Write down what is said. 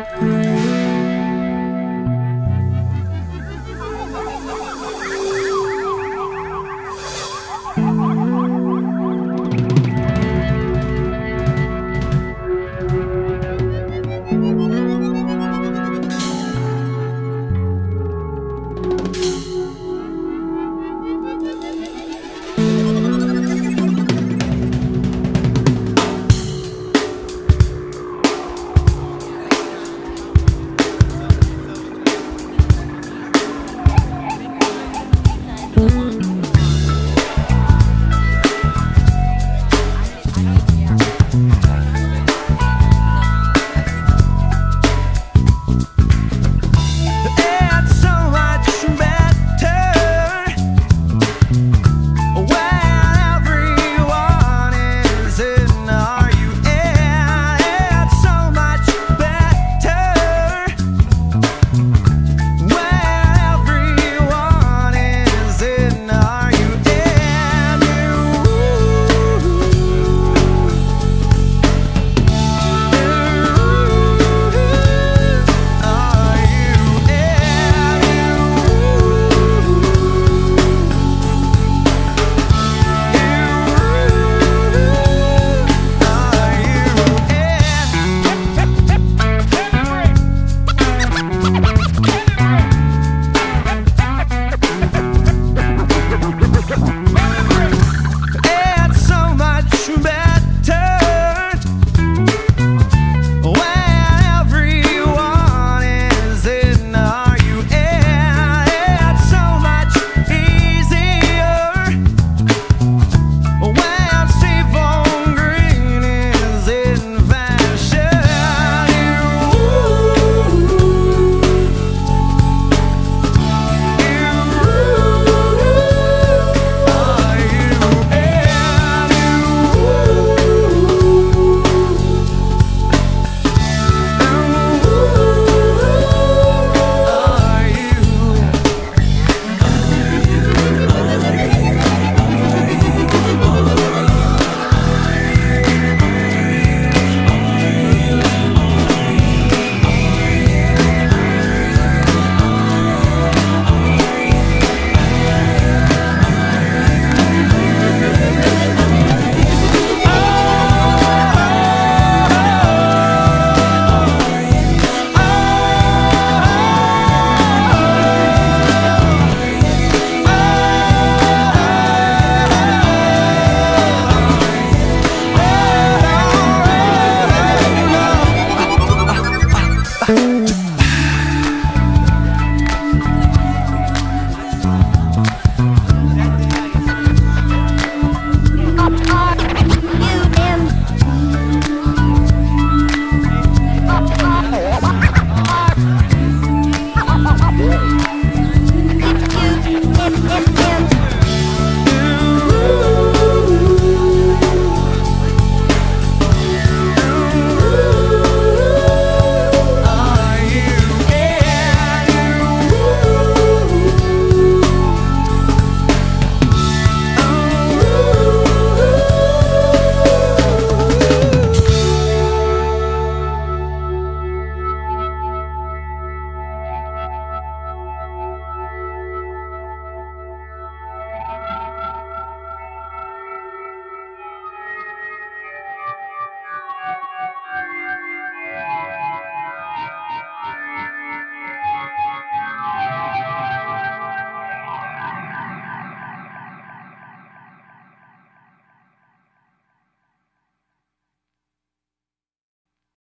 Música